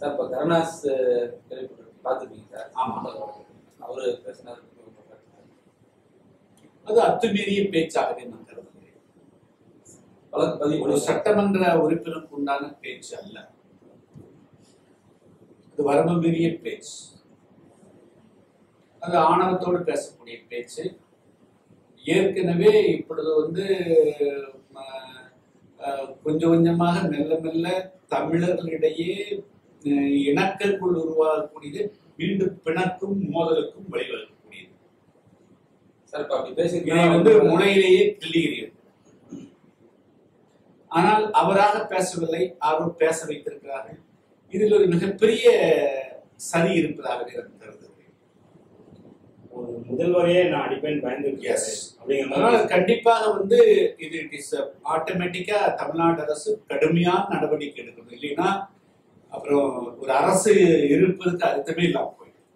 Sir இப்போ கருணாஸ் பார்த்துருக்கீங்க sir. ஆமா. அவரு பேசினார் அது அத்துமீறிய பேச்சாகவே நான் கருதுகிறேன். வழக்கு பதிவு ஒரு சட்டமன்ற உறுப்பினருக்கு உண்டான பேச்சு அல்ல. அது வரம்பு மீறிய பேச்சு. அது ஆணவத்தோடு பேசக்கூடிய பேச்சு. ஏற்கனவே இப்பொழுது வந்து கொஞ்சம் கொஞ்சமாக மெல்ல மெல்ல தமிழர்களிடையே இணக்கங்கள் உருவாகக்கூடியது மீண்டும் பிணக்கும் மோதலுக்கும் வழிவகுக்கக்கூடியது. சார் இப்போ அப்படி இதை வந்து முனையிலேயே கிள்ளுகிறீர்கள். ஆனால் அவராக பேசவில்லை அவர் பேச வைத்திருக்கிறார்கள். இதில் ஒரு மிகப்பெரிய சரி இருப்பதாகவே நான் கருதுகிறேன். ஒரு முதல்வரையே நான் அடிப்பேன் பயந்து Yes. அப்படிங்கிற அதனால மாதிரி கண்டிப்பாக வந்து இது இட் இஸ் ஆட்டோமேட்டிக்கா தமிழ்நாடு அரசு கடுமையான நடவடிக்கை எடுக்கணும். இல்லைன்னா அப்புறம் ஒரு அரசு இருப்பதற்கு அர்த்தமே இல்லாம போயிடும்.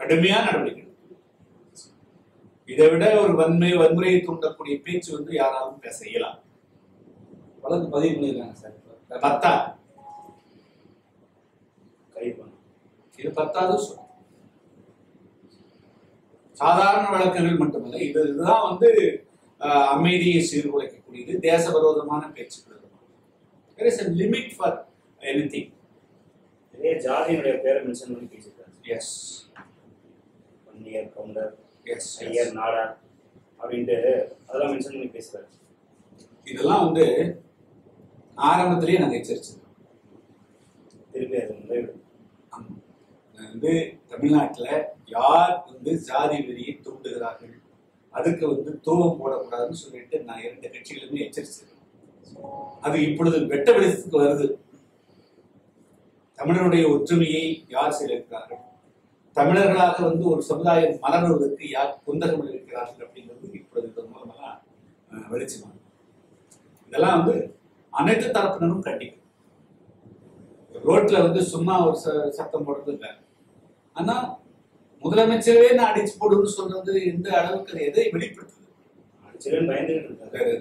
கடுமையான நடவடிக்கை. இதை விட ஒரு வன்மை வன்முறையை தூண்டக்கூடிய பேச்சு வந்து யாராலும் பேச இயலாம் வழக்கு பதிவு பண்ணியிருக்காங்க சார். பத்தா? பண்ண. இது பத்தாவது சொல்றேன் சாதாரண வழக்குகள் மட்டுமல்ல இது இதுதான் வந்து அமைதியை சீர்குலைக்கக்கூடியது தேச விரோதமான பேச்சுக்கள். There is a limit for anything நிறைய ஜாதியினுடைய பேரை மென்ஷன் பண்ணி பேசியிருக்காரு. எஸ் வன்னியர் கவுண்டர் எஸ் ஐயர் நாடார் அப்படின்ட்டு அதெல்லாம் மென்ஷன் பண்ணி பேசுறாரு இதெல்லாம் வந்து ஆரம்பத்திலேயே நாங்கள் எச்சரிச்சிருக்கோம். திருப்பி அது ஆமா. வந்து தமிழ்நாட்டில் யார் வந்து ஜாதி வெறியை தூண்டுகிறார்கள்? அதுக்கு வந்து தூவம் போடக்கூடாதுன்னு சொல்லிட்டு நான் இரண்டு கட்சிகளுமே எச்சரிச்சிருக்கேன். அது இப்பொழுது வெட்ட வெளிச்சத்துக்கு வருது. தமிழருடைய ஒற்றுமையை யார் செய்திருக்கிறார்கள்? தமிழர்களாக வந்து ஒரு சமுதாயம் மலர்வதற்கு யார் குந்தகம் இருக்கிறார்கள் அப்படிங்கிறது இப்பொழுது இதன் மூலமாக வெளிச்சமாகும் இதெல்லாம் வந்து அனைத்து தரப்பினரும் கண்டிக்கும். ரோட்ல வந்து சும்மா ஒரு சத்தம் போடுறது இல்லை. ஆனா முதலமைச்சரவே நான் அடிச்சு போடுன்னு சொல்றது எந்த அளவுக்கு எதை வெளிப்படுத்துது? அடிச்சிருன்னு பயந்துகிட்டு இருக்காரு.